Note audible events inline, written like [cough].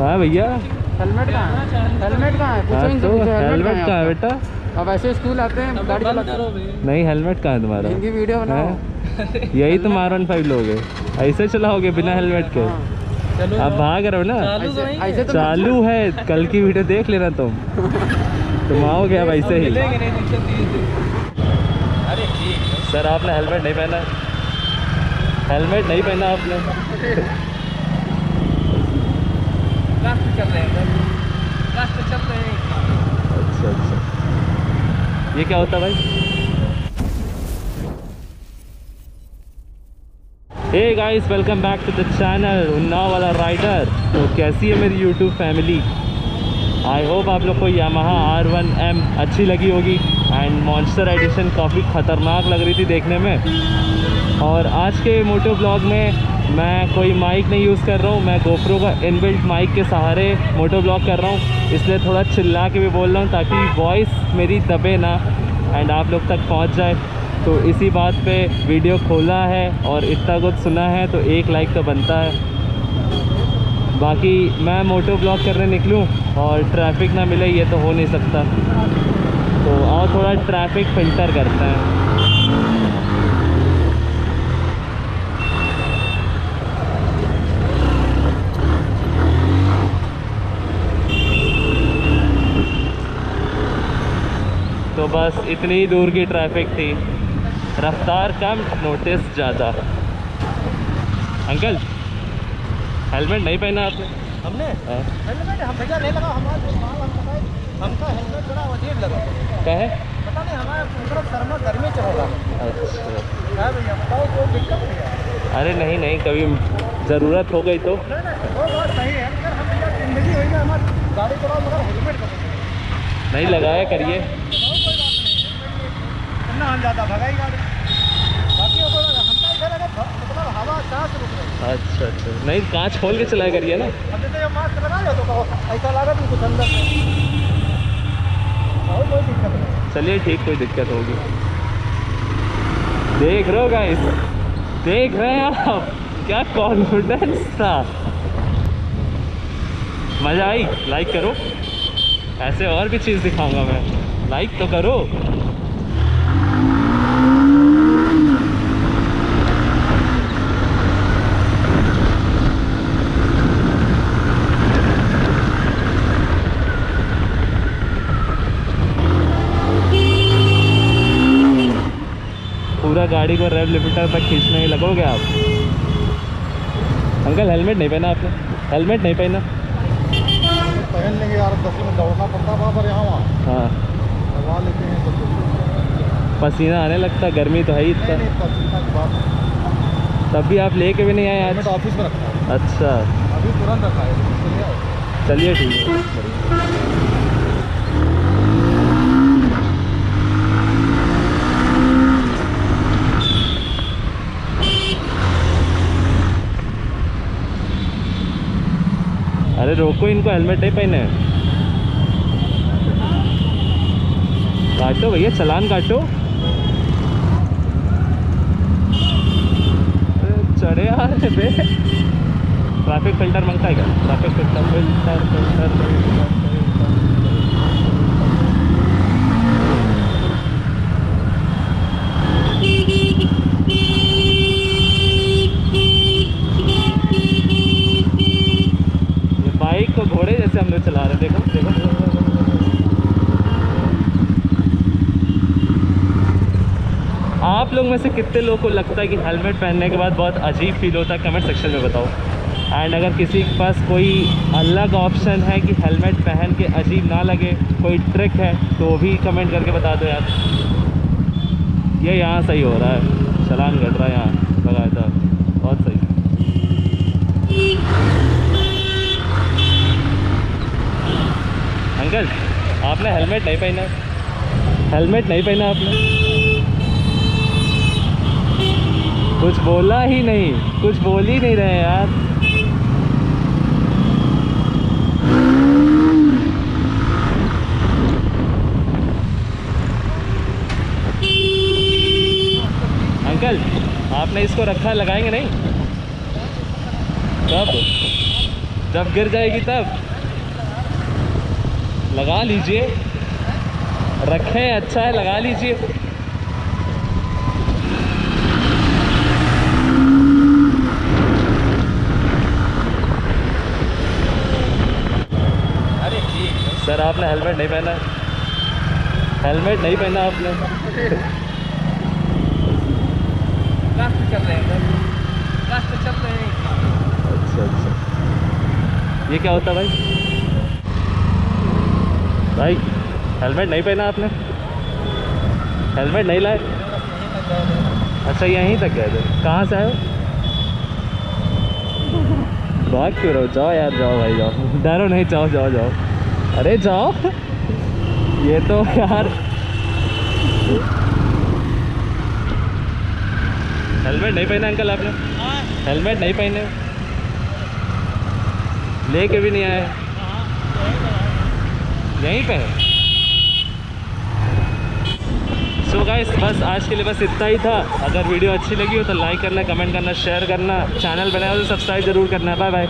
हाँ भैया? हेलमेट कहाँ है? हेलमेट कहाँ है? पूछो हाँ तो हेलमेट कहाँ है बेटा? अब ऐसे स्कूल आते हैं गाड़ी चलाते हैं। नहीं हेलमेट कहाँ है तुम्हारा? हिंदी वीडियो बनाओ। यही तो मार वन फाइव लोग है। ऐसे चलाओगे बिना हेलमेट के? हाँ। आप भाग रहे हो ना? ऐसे ऐसे तो चालू है। कल की वीडियो देख लेना तुम। तुम आओगे अब ऐसे ही। सर आपने हेलमेट नहीं पहना हेलमेट नहीं पहना आपने। अच्छा अच्छा। ये क्या होता भाई? Hey guys welcome back to the channel Unnao वाला राइडर तो कैसी है मेरी यूट्यूब फैमिली आई होप आप लोग को यामाहा आर वन एम अच्छी लगी होगी एंड मॉन्स्टर एडिशन काफ़ी ख़तरनाक लग रही थी देखने में। और आज के मोटो ब्लॉग में मैं कोई माइक नहीं यूज़ कर रहा हूँ, मैं गोप्रो का इनबिल्ट माइक के सहारे मोटो ब्लॉग कर रहा हूँ। इसलिए थोड़ा चिल्ला के भी बोल रहा हूँ ताकि वॉइस मेरी दबे ना एंड आप लोग तक पहुँच जाए। तो इसी बात पे वीडियो खोला है और इतना कुछ सुना है तो एक लाइक तो बनता है। बाकी मैं मोटो ब्लॉग करने निकलूँ और ट्रैफ़िक ना मिले ये तो हो नहीं सकता। तो और थोड़ा ट्रैफ़िक फ़िल्टर करते हैं। तो बस इतनी दूर की ट्रैफ़िक थी। रफ्तार कम नोटिस ज़्यादा। अंकल हेलमेट नहीं पहना आपने? हमने? हाँ। हेलमेट हम भैया नहीं लगा हमारा माल हम बताए हमका हेलमेट बड़ा अजीब लगा। क्या है? पता नहीं हमारा पूरा शर्मा गर्मी चलेगा अच्छा। है भैया बताओ कोई दिक्कत नहीं है? अरे नहीं नहीं कभी ज़रूरत हो गई तो। नहीं नहीं वो बात सही है अगर हम भैया ज़िंदगी हुई ना हमारी गाड़ी चलाओ मगर हेलमेट नहीं लगाया करिए। कितना हम ज़्यादा भगाई गाड़ी। बाकी हमका इधर अगर मतलब हवा सांस रुक रही। अच्छा अच्छा। नहीं कांच खोल के चलाया करिए ना। अब जैसे ये मास्क लगा लो तो ऐसा लगा तुम कुछ अंदर और कोई दिक्कत नहीं। चलिए ठीक कोई दिक्कत होगी। देख रहे हो गाइस देख रहे हैं आप? क्या कॉन्फिडेंस था? मज़ा आई? लाइक करो। ऐसे और भी चीज़ दिखाऊँगा मैं। लाइक तो करो पूरा गाड़ी को रेव लिमिटर तक खींचने ही लगोगे आप। अंकल हेलमेट नहीं पहना आपने? हेलमेट नहीं पहना? पहन लेंगे यार दस मिनट दौड़ना पड़ता वहाँ पर यहाँ वहाँ। हाँ। लेते हैं तो पसीना आने लगता गर्मी तो है ही इतना। तब भी आप लेके भी नहीं आए आज? ऑफ़िस में रखा अच्छा। अभी तुरंत रखा है चलिए ठीक है। रोको इनको हेलमेट नहीं पहने काटो भैया, चलान काटो। चढ़े आ रहे बे। ट्रैफ़िक फ़िल्टर माँगता है क्या? Traffic filter filter filter filter ये बाइक को घोड़े जैसे हम लोग चला रहे हैं देखो देखो आप लोग में से कितने लोगों को लगता है कि हेलमेट पहनने के बाद बहुत अजीब फील होता है? कमेंट सेक्शन में बताओ। एंड अगर किसी के पास कोई अलग ऑप्शन है कि हेलमेट पहन के अजीब ना लगे, कोई ट्रिक है तो भी कमेंट करके बता दो यार। ये यहाँ सही हो रहा है। चलान घट रहा है यहाँ लगाया था बहुत सही। अंकल, आपने हेलमेट नहीं पहना? हेलमेट नहीं पहना आपने? कुछ बोला ही नहीं। कुछ बोल ही नहीं रहे यार। अंकल, आपने इसको रखा, लगाएँगे नहीं? कब जब गिर जाएगी तब। लगा लीजिए। रखें अच्छा है, लगा लीजिए अरे ठीक है हेलमेट नहीं पहना हेलमेट नहीं पहना आपने। चल रहे हैं चल रहे हैं। अच्छा अच्छा। ये क्या होता भाई? भाई हेलमेट नहीं पहना आपने? हेलमेट नहीं लाए? अच्छा यहीं तक गए थे। कहाँ से आए हो? [laughs] भाग क्यों रहो? जाओ यार जाओ भाई जाओ। डरो नहीं जाओ जाओ जाओ। अरे जाओ। ये तो यार। हेलमेट नहीं पहना अंकल आपने हेलमेट नहीं पहने। लेके भी नहीं आए। यहीं पे सो गाइस बस आज के लिए बस इतना ही था। अगर वीडियो अच्छी लगी हो तो लाइक करना कमेंट करना शेयर करना। चैनल बनाया हो तो सब्सक्राइब ज़रूर करना। Bye bye